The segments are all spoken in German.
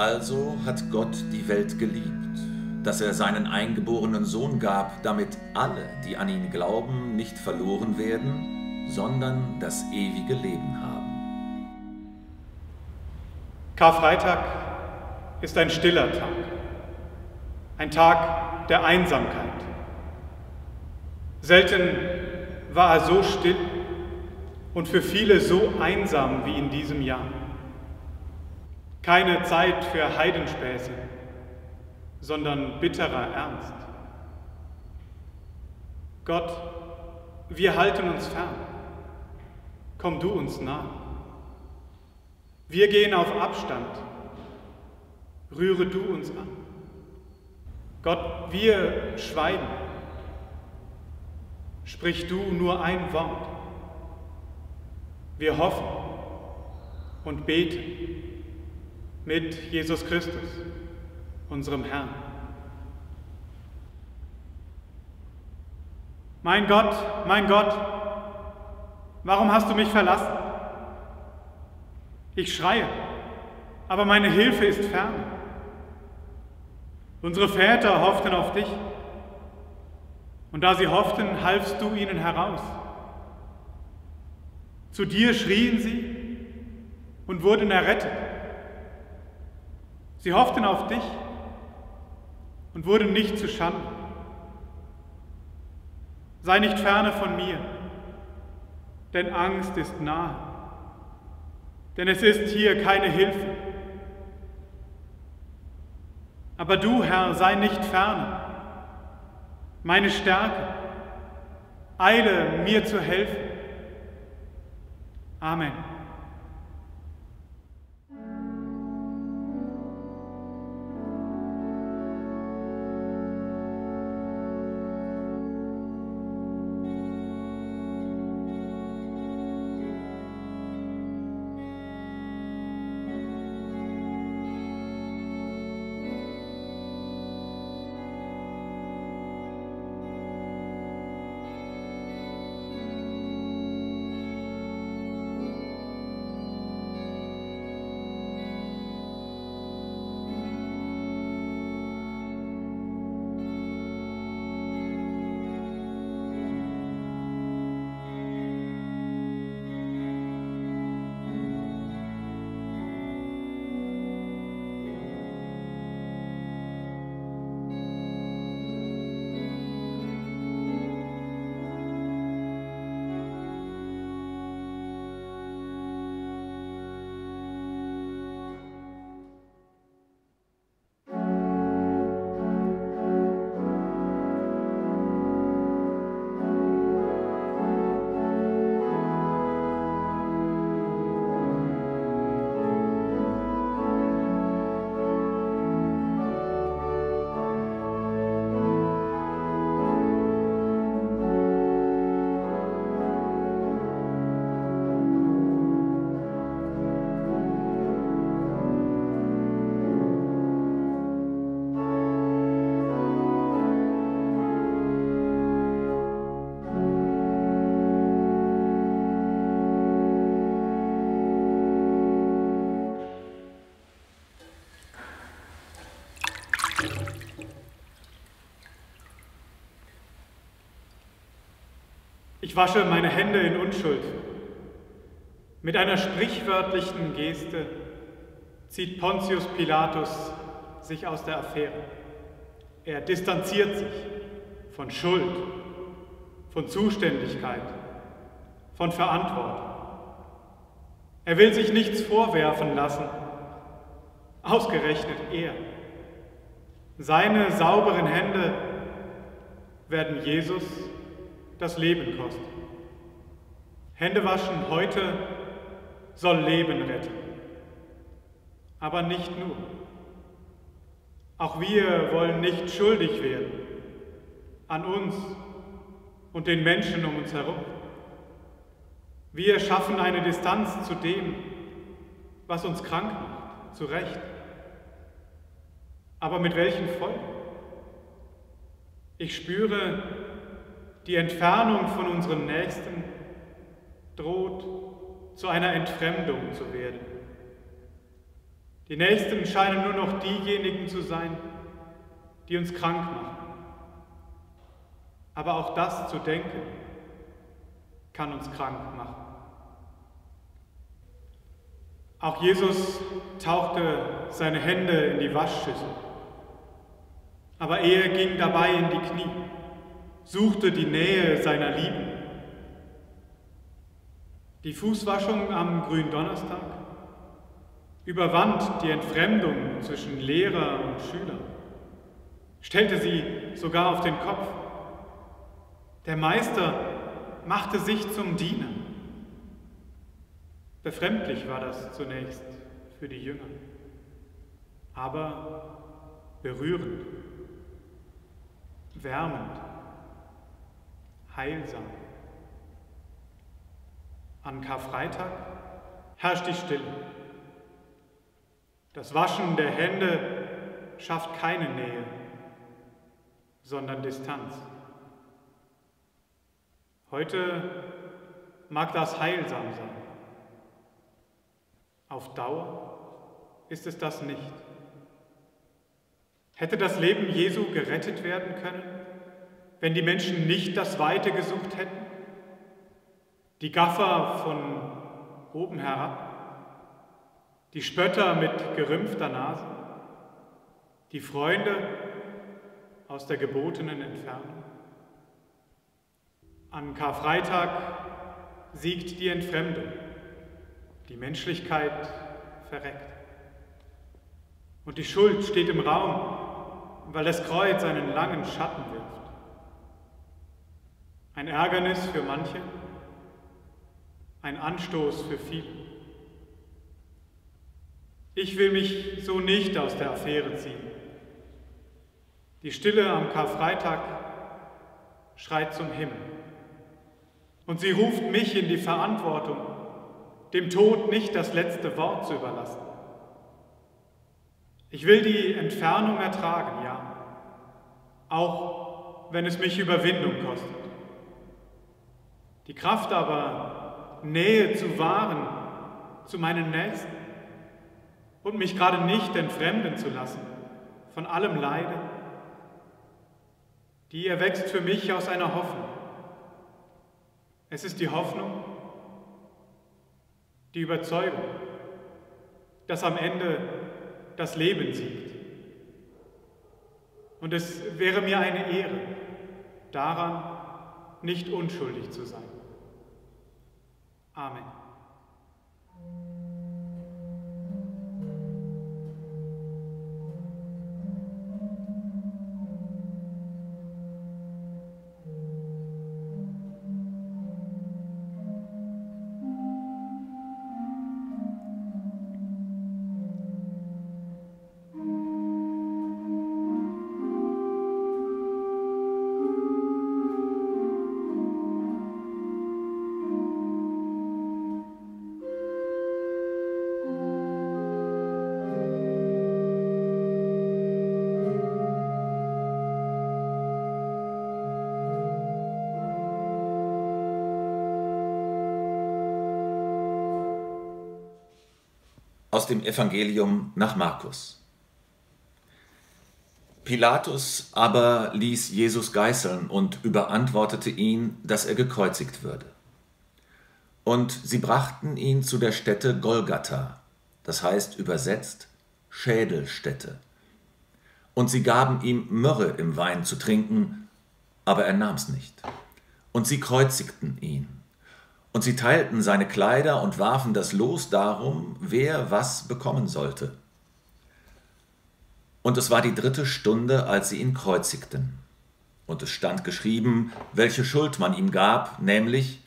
Also hat Gott die Welt geliebt, dass er seinen eingeborenen Sohn gab, damit alle, die an ihn glauben, nicht verloren werden, sondern das ewige Leben haben. Karfreitag ist ein stiller Tag, ein Tag der Einsamkeit. Selten war er so still und für viele so einsam wie in diesem Jahr. Keine Zeit für Heidenspäße, sondern bitterer Ernst. Gott, wir halten uns fern. Komm du uns nah. Wir gehen auf Abstand. Rühre du uns an. Gott, wir schweigen. Sprich du nur ein Wort. Wir hoffen und beten mit Jesus Christus, unserem Herrn. Mein Gott, mein Gott, warum hast du mich verlassen? Ich schreie, aber meine Hilfe ist fern. Unsere Väter hofften auf dich, und da sie hofften, halfst du ihnen heraus. Zu dir schrien sie und wurden errettet. Sie hofften auf dich und wurden nicht zu Schanden. Sei nicht ferne von mir, denn Angst ist nahe, denn es ist hier keine Hilfe. Aber du, Herr, sei nicht ferne, meine Stärke, eile mir zu helfen. Amen. Ich wasche meine Hände in Unschuld. Mit einer sprichwörtlichen Geste zieht Pontius Pilatus sich aus der Affäre. Er distanziert sich von Schuld, von Zuständigkeit, von Verantwortung. Er will sich nichts vorwerfen lassen, ausgerechnet er. Seine sauberen Hände werden Jesus das Leben kostet. Händewaschen heute soll Leben retten. Aber nicht nur. Auch wir wollen nicht schuldig werden an uns und den Menschen um uns herum. Wir schaffen eine Distanz zu dem, was uns krank macht, zu Recht. Aber mit welchen Folgen? Ich spüre, die Entfernung von unseren Nächsten droht zu einer Entfremdung zu werden. Die Nächsten scheinen nur noch diejenigen zu sein, die uns krank machen. Aber auch das zu denken, kann uns krank machen. Auch Jesus tauchte seine Hände in die Waschschüssel. Aber er ging dabei in die Knie, suchte die Nähe seiner Lieben. Die Fußwaschung am Gründonnerstag überwand die Entfremdung zwischen Lehrer und Schüler, stellte sie sogar auf den Kopf. Der Meister machte sich zum Diener. Befremdlich war das zunächst für die Jünger, aber berührend, wärmend, heilsam. An Karfreitag herrscht die Stille. Das Waschen der Hände schafft keine Nähe, sondern Distanz. Heute mag das heilsam sein. Auf Dauer ist es das nicht. Hätte das Leben Jesu gerettet werden können, wenn die Menschen nicht das Weite gesucht hätten? Die Gaffer von oben herab? Die Spötter mit gerümpfter Nase? Die Freunde aus der gebotenen Entfernung? An Karfreitag siegt die Entfremdung. Die Menschlichkeit verreckt. Und die Schuld steht im Raum, weil das Kreuz einen langen Schatten wirft. Ein Ärgernis für manche, ein Anstoß für viele. Ich will mich so nicht aus der Affäre ziehen. Die Stille am Karfreitag schreit zum Himmel. Und sie ruft mich in die Verantwortung, dem Tod nicht das letzte Wort zu überlassen. Ich will die Entfernung ertragen, ja, auch wenn es mich Überwindung kostet. Die Kraft aber, Nähe zu wahren zu meinen Nächsten und mich gerade nicht entfremden zu lassen von allem Leide, die erwächst für mich aus einer Hoffnung. Es ist die Hoffnung, die Überzeugung, dass am Ende das Leben siegt. Und es wäre mir eine Ehre, daran nicht unschuldig zu sein. Amen. Aus dem Evangelium nach Markus. Pilatus aber ließ Jesus geißeln und überantwortete ihn, dass er gekreuzigt würde. Und sie brachten ihn zu der Stätte Golgatha, das heißt übersetzt Schädelstätte. Und sie gaben ihm Myrrhe im Wein zu trinken, aber er nahm's nicht. Und sie kreuzigten ihn. Und sie teilten seine Kleider und warfen das Los darum, wer was bekommen sollte. Und es war die dritte Stunde, als sie ihn kreuzigten. Und es stand geschrieben, welche Schuld man ihm gab, nämlich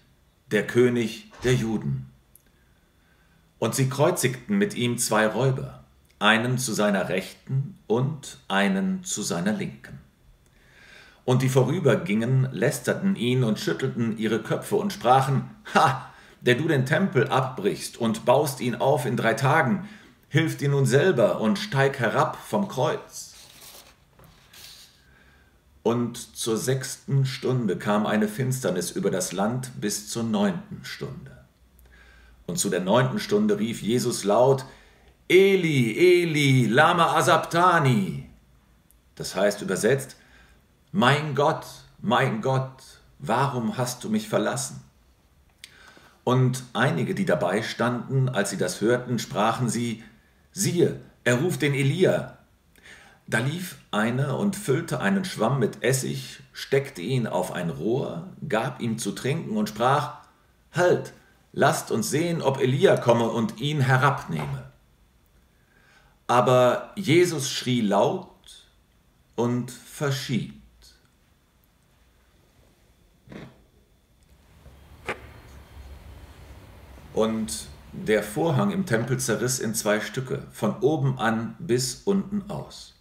der König der Juden. Und sie kreuzigten mit ihm zwei Räuber, einen zu seiner Rechten und einen zu seiner Linken. Und die vorübergingen, lästerten ihn und schüttelten ihre Köpfe und sprachen, Ha, der du den Tempel abbrichst und baust ihn auf in drei Tagen, hilf dir nun selber und steig herab vom Kreuz. Und zur sechsten Stunde kam eine Finsternis über das Land bis zur neunten Stunde. Und zu der neunten Stunde rief Jesus laut, Eli, Eli, lama asabtani. Das heißt übersetzt, mein Gott, mein Gott, warum hast du mich verlassen? Und einige, die dabei standen, als sie das hörten, sprachen sie, siehe, er ruft den Elia. Da lief einer und füllte einen Schwamm mit Essig, steckte ihn auf ein Rohr, gab ihm zu trinken und sprach, Halt, lasst uns sehen, ob Elia komme und ihn herabnehme. Aber Jesus schrie laut und verschied. Und der Vorhang im Tempel zerriss in zwei Stücke, von oben an bis unten aus.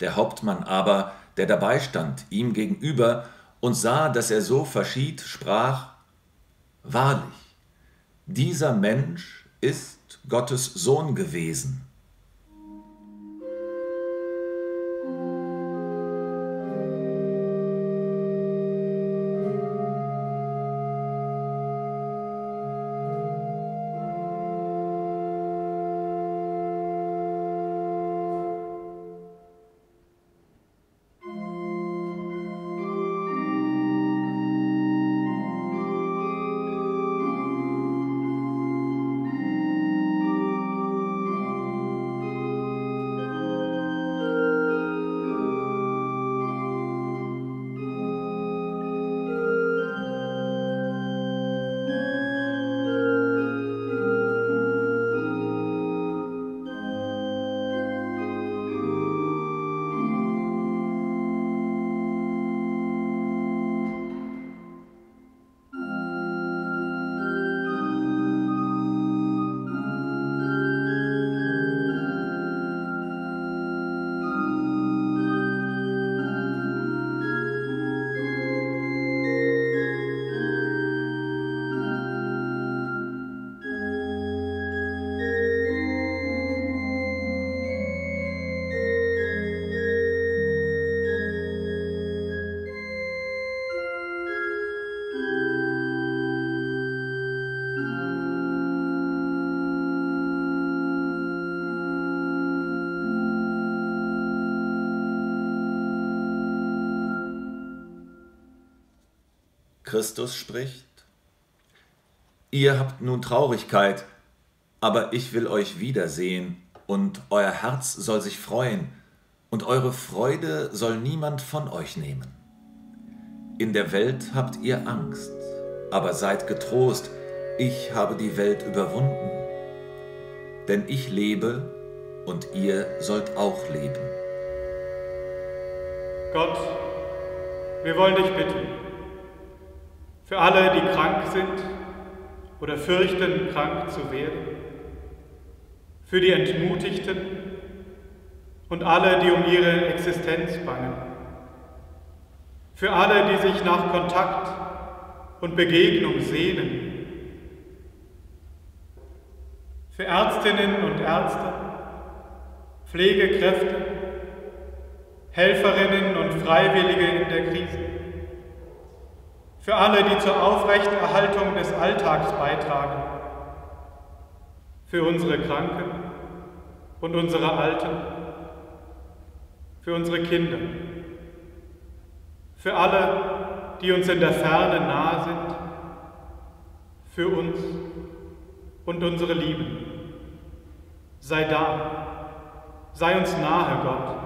Der Hauptmann aber, der dabei stand, ihm gegenüber und sah, dass er so verschied, sprach, Wahrlich, dieser Mensch ist Gottes Sohn gewesen. Christus spricht, Ihr habt nun Traurigkeit, aber ich will euch wiedersehen, und euer Herz soll sich freuen, und eure Freude soll niemand von euch nehmen. In der Welt habt ihr Angst, aber seid getrost, ich habe die Welt überwunden. Denn ich lebe und ihr sollt auch leben. Gott, wir wollen dich bitten für alle, die krank sind oder fürchten, krank zu werden. Für die Entmutigten und alle, die um ihre Existenz bangen. Für alle, die sich nach Kontakt und Begegnung sehnen. Für Ärztinnen und Ärzte, Pflegekräfte, Helferinnen und Freiwillige in der Krise für alle, die zur Aufrechterhaltung des Alltags beitragen, für unsere Kranken und unsere Alten, für unsere Kinder, für alle, die uns in der Ferne nahe sind, für uns und unsere Lieben. Sei da, sei uns nahe, Gott.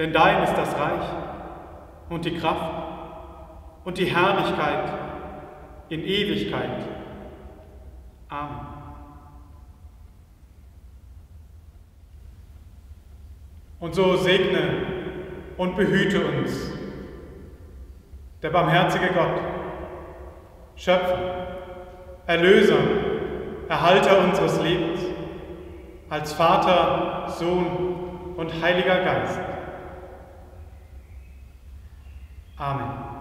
denn dein ist das Reich und die Kraft und die Herrlichkeit in Ewigkeit. Amen. Und so segne und behüte uns der barmherzige Gott, Schöpfer, Erlöser, Erhalter unseres Lebens, als Vater, Sohn und Heiliger Geist. Amen.